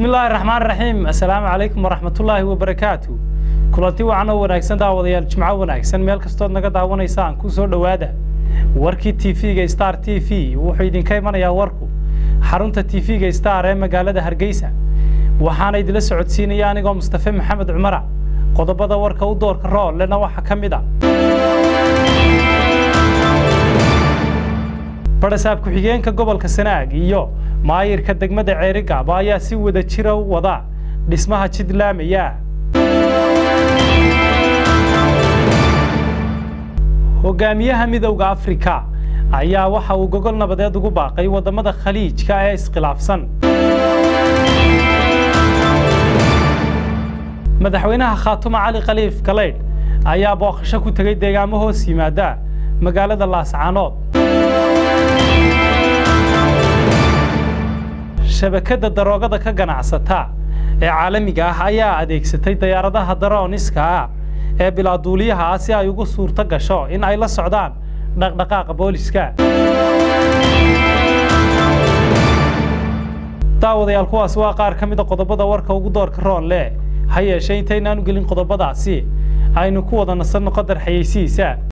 bismi illaahi raxmaan raxiim assalaamu calaykum waraxmatullaahi wabarakaatu kulanti wacan oo wanaagsan daawadayaal jimco wanaagsan meel kastood naga daawanaysaan ku soo dhowaada. Warkii tv-ga star t v wuxuu idinka imanayaa warku xarunta tv-ga star ee magaalada hargeysa. Waxaana idila socodsiinaya anigoo mustafe maxamed cumara. Qodobada warka u doorka roollena waxaa ka mid a. Barasaab ku-xigeenka gobolka sanaag iyo maayirka degmada ceerigaaba ayaa si wada jira wada. Dhismaha jidlaamaya hogaamiyaha midowda afrika ayaa waxa uu gogol nabadeed ugu baaqay waddamada khaliijka ee iskhilaafsan. Madaxweynaha khaatuma cali khaliif galeydh ayaa booqasho ku tegey deegaamo hoos yimaada magaalada laascaanood shabakadda daroogada ka ganacsata ee caalamiga ah ayaa adeegsatay dayaaradaha darooniska ah ee bilaaduuliyaha ah si ay ugu suurto gasho in ay la socdaan dhaqdhaqaaqa booliska. Daawadayaal kuwaas waa qaar ka mida qodobada warka ugu doorka roon leh ha yeeshee intaynaanu gelin qodobadaasi aynu ku wada nasanno qadar xayeysihiisa